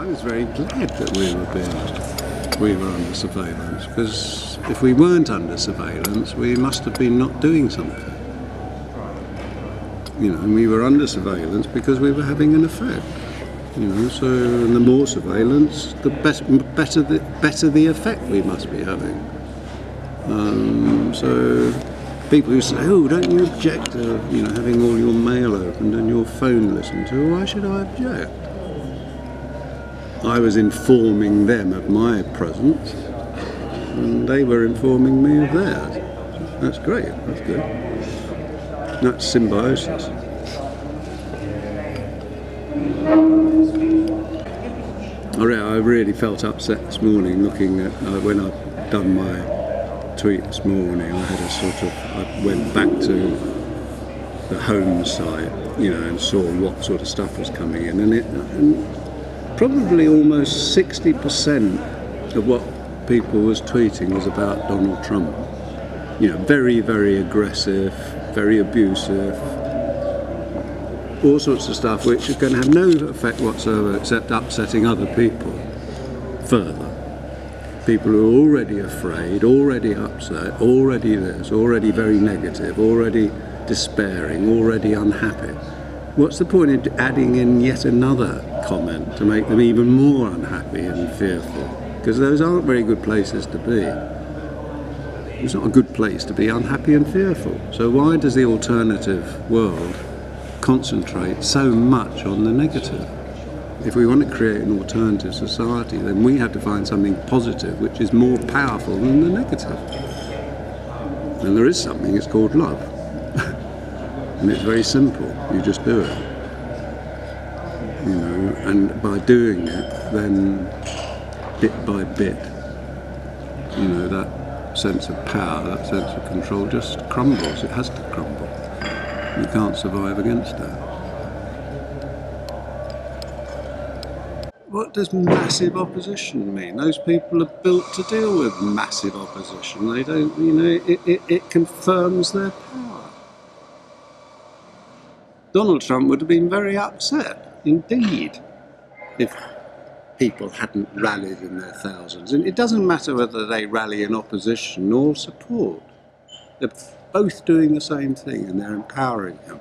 I was very glad that we were being, we were under surveillance because if we weren't under surveillance, we must have been not doing something. You know, and we were under surveillance because we were having an effect. You know, so and the more surveillance, the best, better the better the effect we must be having. Um, so people who say, "Oh, don't you object to you know having all your mail opened and your phone listened to?" Why should I object? I was informing them of my presence, and they were informing me of theirs. That's great. That's good. That's symbiosis. I I really felt upset this morning looking at uh, when I'd done my tweet this morning. I had a sort of I went back to the home site, you know, and saw what sort of stuff was coming in, and it and probably almost sixty percent of what people was tweeting was about Donald Trump. You know, very very aggressive, very abusive, all sorts of stuff which is going to have no effect whatsoever except upsetting other people further. People who are already afraid, already upset, already this, already very negative, already despairing, already unhappy. What's the point of adding in yet another comment to make them even more unhappy and fearful? Because those aren't very good places to be. It's not a good place to be unhappy and fearful. So why does the alternative world concentrate so much on the negative. If we want to create an alternative society, then we have to find something positive which is more powerful than the negative. And there is something, it's called love. And it's very simple, you just do it. You know, and by doing it, then bit by bit, you know, that sense of power, that sense of control just crumbles. It has to crumble. You can't survive against that. What does massive opposition mean? Those people are built to deal with massive opposition. They don't, you know, it, it, it confirms their power. Donald Trump would have been very upset indeed if people hadn't rallied in their thousands. And it doesn't matter whether they rally in opposition or support. They're both doing the same thing and they're empowering him.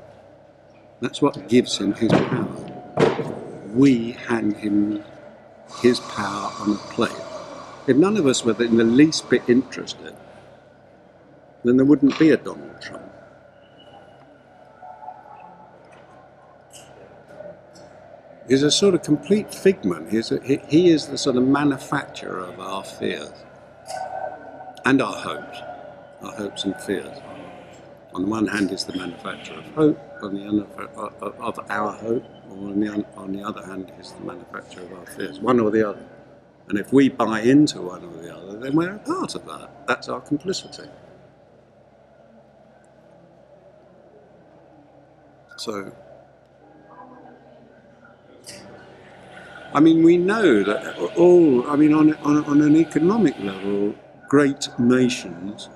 That's what gives him his power. We hand him his power on a plate. If none of us were in the least bit interested, then there wouldn't be a Donald Trump. He's a sort of complete figment. He's a, he, he is the sort of manufacturer of our fears and our hopes, our hopes and fears. On the one hand, is the manufacturer of hope, on the other, uh, of our hope, or on the, on the other hand, is the manufacturer of our fears, one or the other. And if we buy into one or the other, then we're a part of that. That's our complicity. So, I mean, we know that all, I mean, on, on, on an economic level, great nations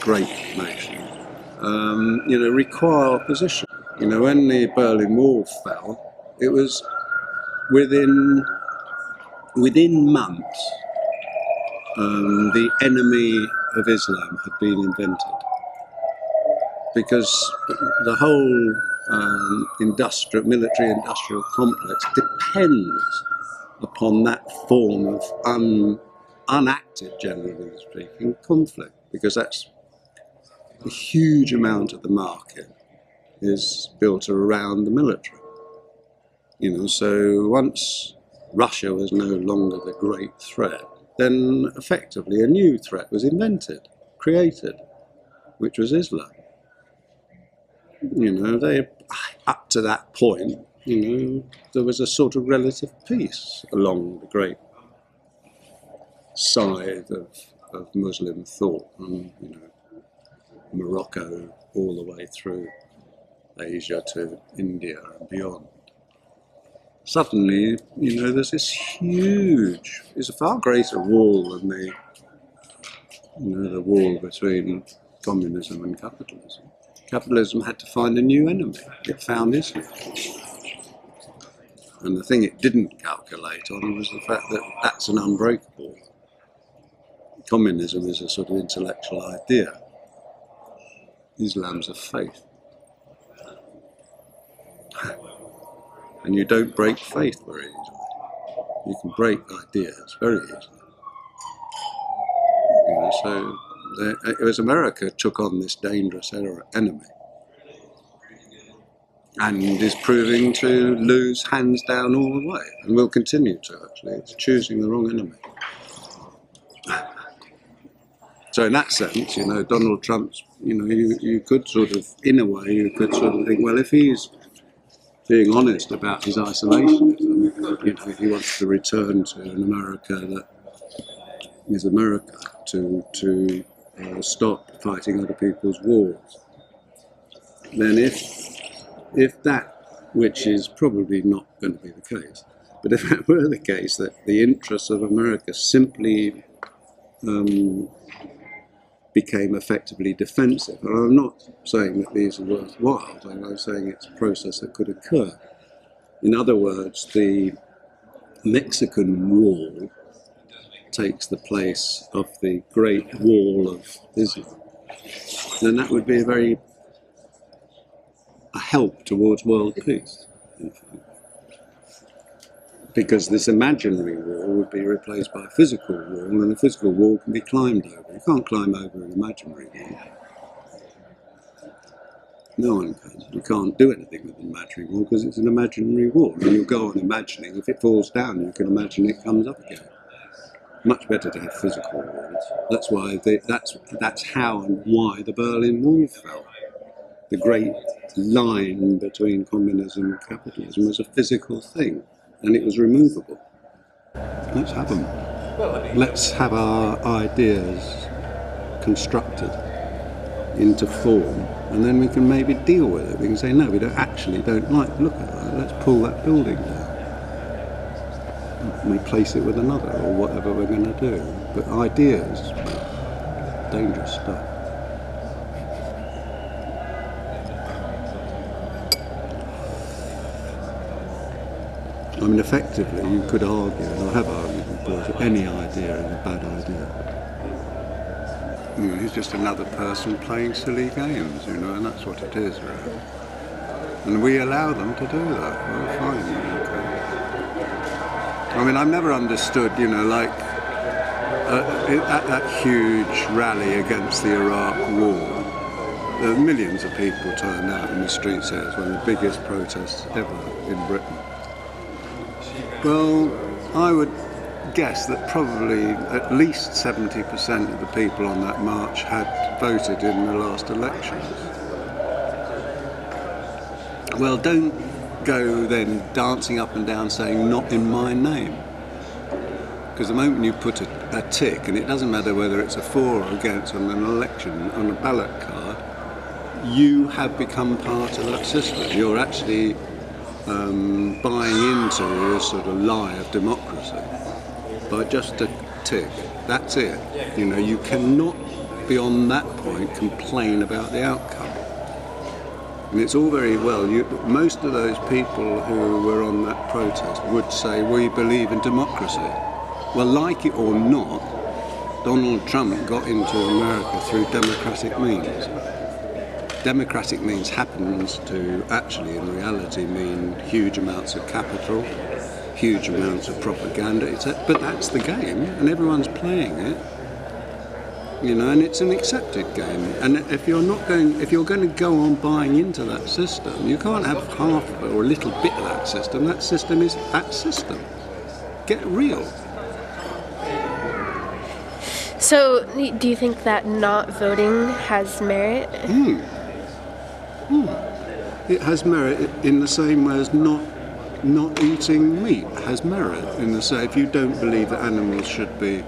great nations, um, you know, require opposition. You know, when the Berlin Wall fell, it was within within months um, the enemy of Islam had been invented because the whole um, industrial, military industrial complex depends upon that form of un, unacted, generally speaking, conflict because that's a huge amount of the market is built around the military. You know, so once Russia was no longer the great threat, then effectively a new threat was invented, created, which was Islam. You know, they up to that point, you know, there was a sort of relative peace along the great side of, of Muslim thought, and you know, Morocco all the way through Asia to India and beyond. Suddenly, you know, there's this huge, it's a far greater wall than the, you know, the wall between communism and capitalism. Capitalism had to find a new enemy. It found Islam. And the thing it didn't calculate on was the fact that that's an unbreakable. Communism is a sort of intellectual idea. Islam's a faith. And you don't break faith very easily. You can break ideas very easily. You know, so the, it was America took on this dangerous enemy and is proving to lose hands down all the way and will continue to actually. It's choosing the wrong enemy. So in that sense, you know, Donald Trump's, you know, you, you could sort of, in a way, you could sort of think, well, if he's being honest about his isolationism, you know, he wants to return to an America that is America, to, to uh, stop fighting other people's wars. Then if if that, which is probably not going to be the case, but if that were the case, that the interests of America simply um, became effectively defensive, and I'm not saying that these are worthwhile, I'm saying it's a process that could occur. In other words, the Mexican wall takes the place of the Great Wall of Islam, then that would be a very a help towards world peace. Because this imaginary wall would be replaced by a physical wall, and a physical wall can be climbed over. You can't climb over an imaginary wall. No one can. You can't do anything with an imaginary wall because it's an imaginary wall. And you go on imagining. If it falls down, you can imagine it comes up again. Much better to have physical walls. That's why they, that's that's how and why the Berlin Wall fell. The great line between communism and capitalism was a physical thing, and it was removable. Let's have them. Let's have our ideas constructed into form, and then we can maybe deal with it. We can say, no, we don't actually don't like look at that. Let's pull that building down. Replace it with another, or whatever we're going to do. But ideas, dangerous stuff. I mean, effectively, you could argue, and I have argued that any idea is a bad idea. You know, he's just another person playing silly games, you know, and that's what it is, really. And we allow them to do that. Well, fine. Okay. I mean, I've never understood, you know, like uh, at that huge rally against the Iraq War, there were millions of people turned out in the streets. It was one of the biggest protests ever in Britain. Well, I would guess that probably at least 70% of the people on that march had voted in the last elections. Well, don't go then dancing up and down saying, not in my name. Because the moment you put a, a, tick, and it doesn't matter whether it's a for or against on an election, on a ballot card, you have become part of that system. You're actually um, buying into a sort of lie of democracy by just a tick. That's it. You know, you cannot beyond that point complain about the outcome. And it's all very well. You, most of those people who were on that protest would say, we believe in democracy. Well, like it or not, Donald Trump got into America through democratic means democratic means happens to actually, in reality, mean huge amounts of capital, huge amounts of propaganda, etc. But that's the game, and everyone's playing it. You know, and it's an accepted game. And if you're not going, if you're going to go on buying into that system, you can't have half of it or a little bit of that system. That system is that system. Get real. So, do you think that not voting has merit? Mm. Hmm. It has merit in the same way as not not eating meat has merit. In the same, if you don't believe that animals should be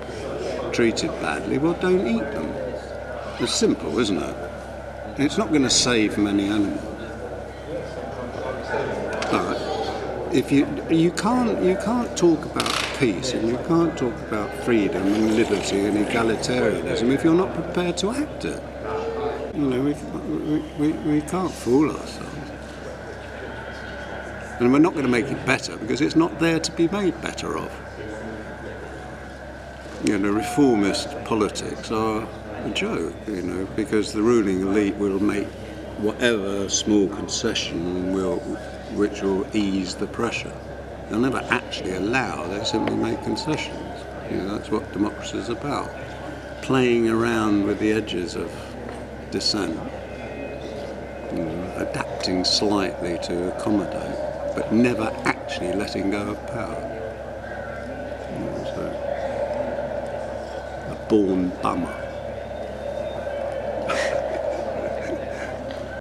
treated badly, well, don't eat them. It's simple, isn't it? It's not going to save many animals. But if you you can't you can't talk about peace and you can't talk about freedom and liberty and egalitarianism if you're not prepared to act it. You know, we, we, we can't fool ourselves. And we're not going to make it better because it's not there to be made better of. You know, reformist politics are a joke, you know, because the ruling elite will make whatever small concession will, which will ease the pressure. They'll never actually allow, they simply make concessions. You know, that's what democracy is about. Playing around with the edges of dissent, you know, adapting slightly to accommodate, but never actually letting go of power. You